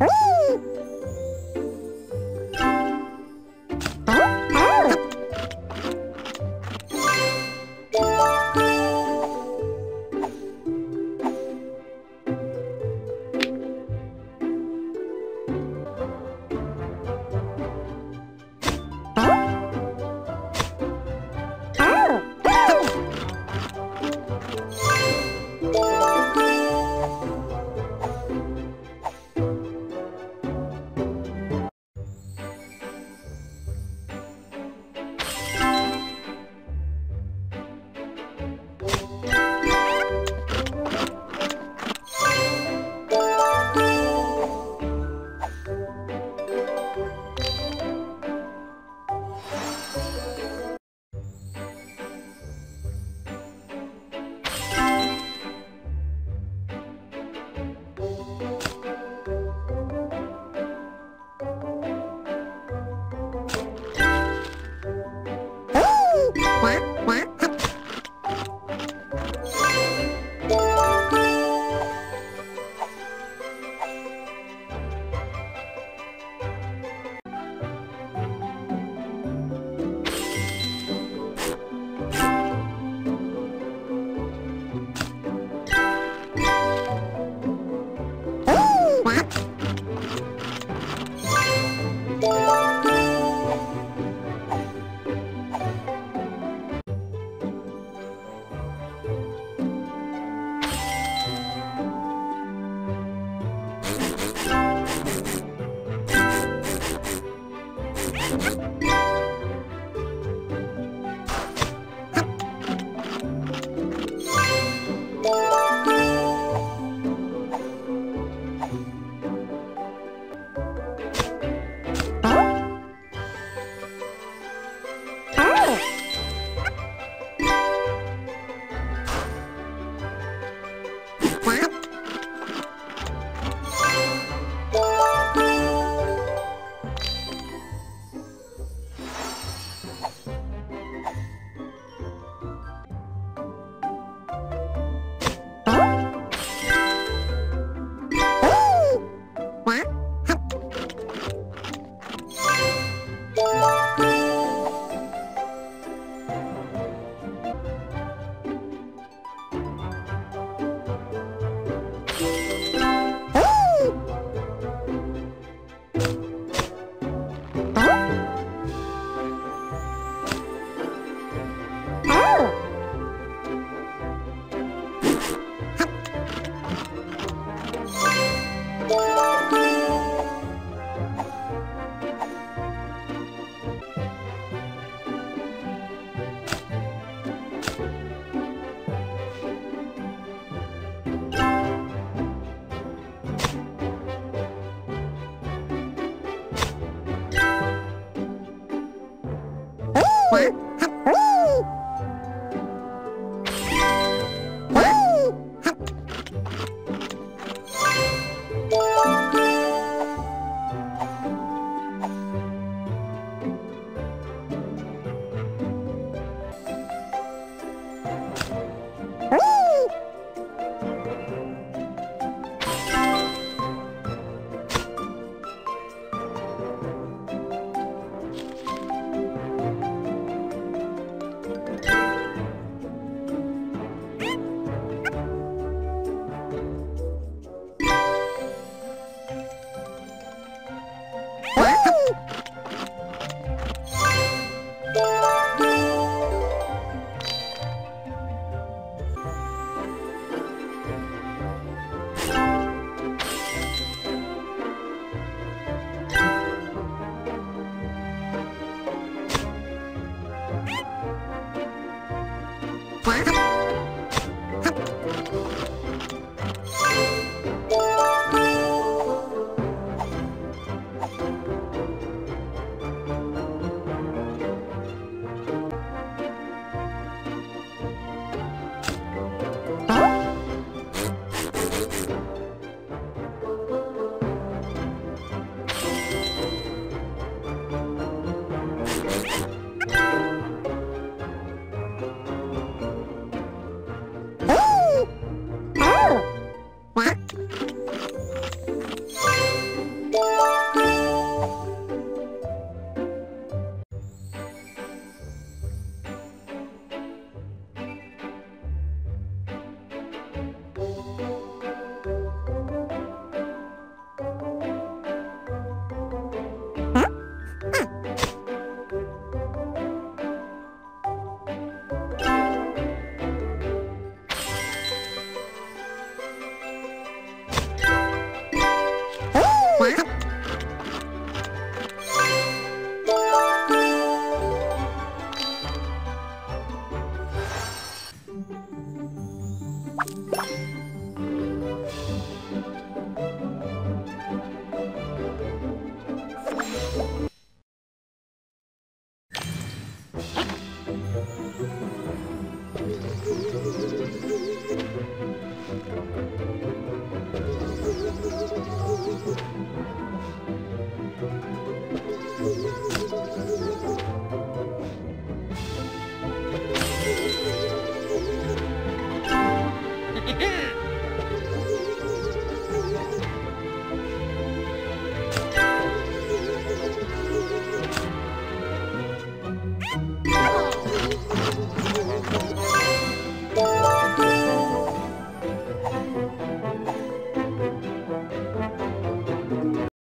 Woo! Thank